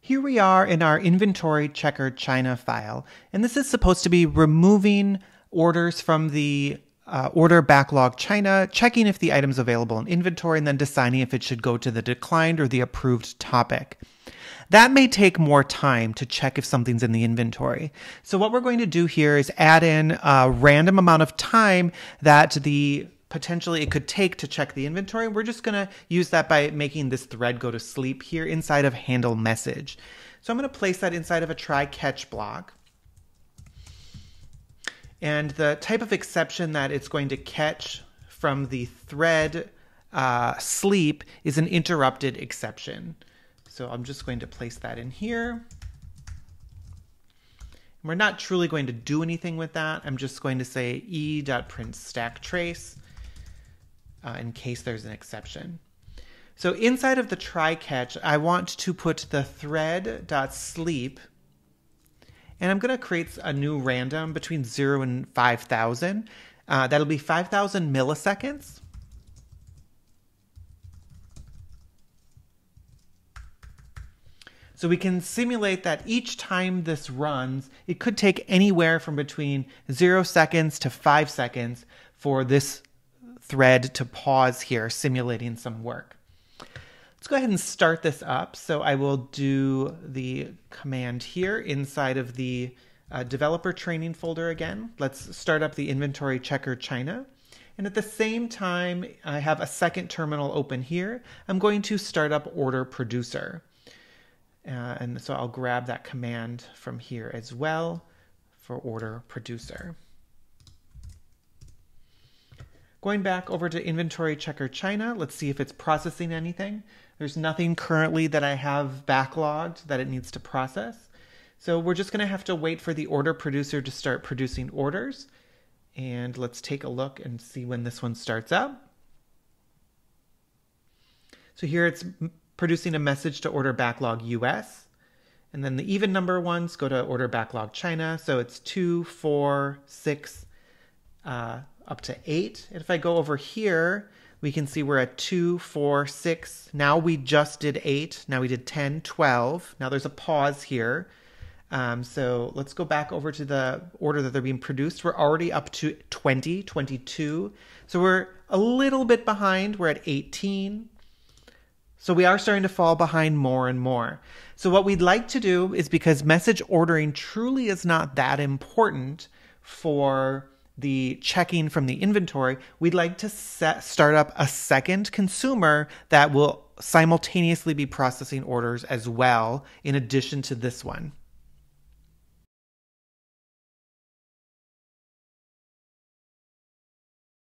Here we are in our inventory checker China file, and this is supposed to be removing orders from the uh, order backlog China, checking if the item's available in inventory, and then deciding if it should go to the declined or the approved topic. That may take more time to check if something's in the inventory. So what we're going to do here is add in a random amount of time that the potentially it could take to check the inventory. We're just going to use that by making this thread go to sleep here inside of handle message. So I'm going to place that inside of a try catch block. And the type of exception that it's going to catch from the thread uh, sleep is an interrupted exception. So I'm just going to place that in here. We're not truly going to do anything with that. I'm just going to say e.print stack trace uh, in case there's an exception. So inside of the try catch, I want to put the thread.sleep and I'm going to create a new random between 0 and 5,000. Uh, that'll be 5,000 milliseconds. So we can simulate that each time this runs, it could take anywhere from between 0 seconds to 5 seconds for this thread to pause here, simulating some work. Let's go ahead and start this up. So I will do the command here inside of the uh, developer training folder again. Let's start up the inventory checker China. And at the same time, I have a second terminal open here. I'm going to start up order producer. Uh, and so I'll grab that command from here as well for order producer. Going back over to inventory checker China, let's see if it's processing anything. There's nothing currently that I have backlogged that it needs to process. So we're just going to have to wait for the order producer to start producing orders. And let's take a look and see when this one starts up. So here it's producing a message to order backlog US. And then the even number ones go to order backlog China. So it's two, four, six, uh, up to eight. And if I go over here, we can see we're at two, four, six. Now we just did eight. Now we did 10, 12. Now there's a pause here. Um, so let's go back over to the order that they're being produced. We're already up to 20, 22. So we're a little bit behind. We're at 18. So we are starting to fall behind more and more. So what we'd like to do is because message ordering truly is not that important for the checking from the inventory, we'd like to set, start up a second consumer that will simultaneously be processing orders as well, in addition to this one.